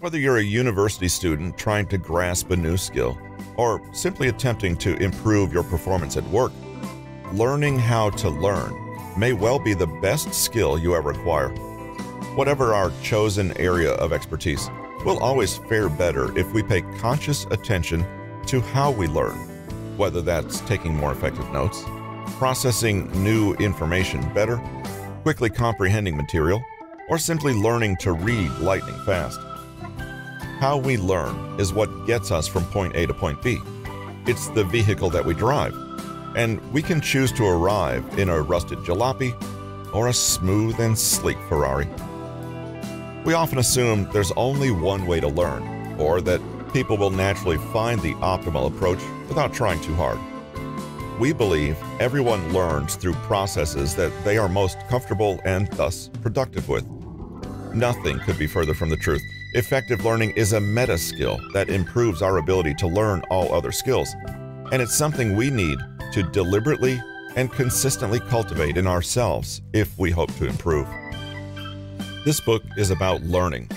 Whether you're a university student trying to grasp a new skill or simply attempting to improve your performance at work, learning how to learn may well be the best skill you ever acquire. Whatever our chosen area of expertise, we'll always fare better if we pay conscious attention to how we learn, whether that's taking more effective notes, processing new information better, quickly comprehending material, or simply learning to read lightning fast. How we learn is what gets us from point A to point B. It's the vehicle that we drive, and we can choose to arrive in a rusted jalopy or a smooth and sleek Ferrari. We often assume there's only one way to learn, or that people will naturally find the optimal approach without trying too hard. We believe everyone learns through processes that they are most comfortable and thus productive with. Nothing could be further from the truth. Effective learning is a meta skill that improves our ability to learn all other skills, and it's something we need to deliberately and consistently cultivate in ourselves if we hope to improve. This book is about learning,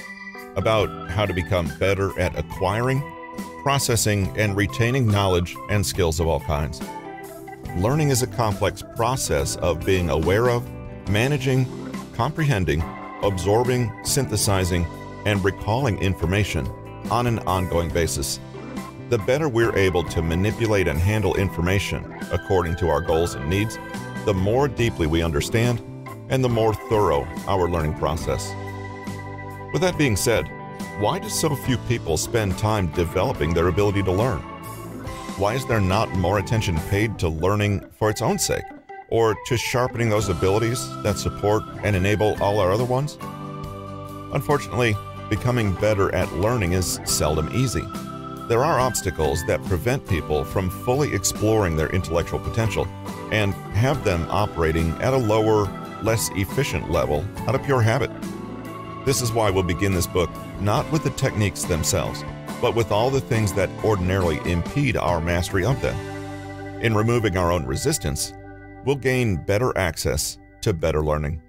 about how to become better at acquiring, processing, and retaining knowledge and skills of all kinds. Learning is a complex process of being aware of, managing, comprehending, absorbing, synthesizing, and recalling information on an ongoing basis. The better we're able to manipulate and handle information according to our goals and needs, the more deeply we understand and the more thorough our learning process. With that being said, why do so few people spend time developing their ability to learn? Why is there not more attention paid to learning for its own sake, or to sharpening those abilities that support and enable all our other ones? Unfortunately, becoming better at learning is seldom easy. There are obstacles that prevent people from fully exploring their intellectual potential and have them operating at a lower, less efficient level out of pure habit. This is why we'll begin this book not with the techniques themselves, but with all the things that ordinarily impede our mastery of them. In removing our own resistance, we'll gain better access to better learning.